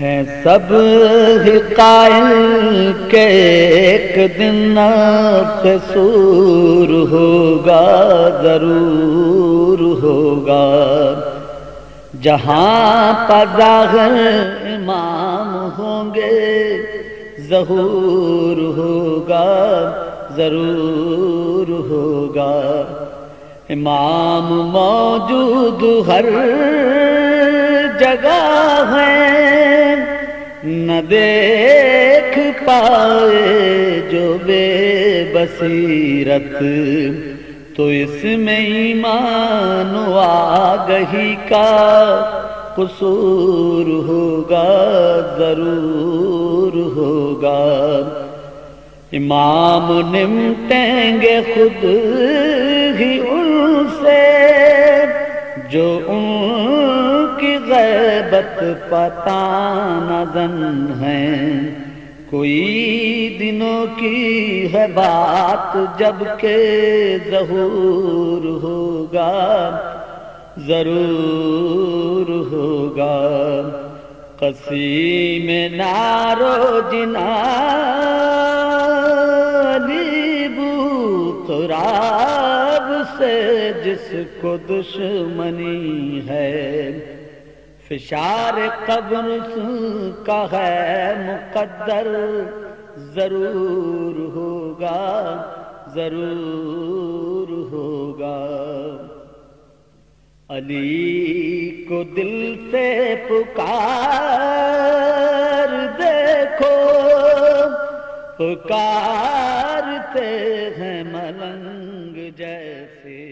ہے سب ہی قائل کے ایک دن قصور ہوگا، ضرور ہوگا۔ جہاں پذاغر امام ہوں گے، ظہور ہوگا، ضرور ہوگا۔ امام موجود ہر جگہ ہے۔ نہ دیکھ پائے جو بے بصیرت، تو اس میں ایمان و آگہی کا قصور ہوگا، ضرور ہوگا۔ امام نمٹیں گے خود ہی ان سے، جو ان کی غیبت پتا نظن ہے۔ کوئی دنوں کی ہے بات جبکہ ظہور ہوگا، ضرور ہوگا۔ قسیم نارو جنا تراب سے جس کو دشمنی ہے۔ فشار قبر کا ہے مقدر، ضرور ہوگا ضرور ہوگا۔ علی کو دل سے پکار دیکھو، پکارتے ہیں ملنگ جیسے۔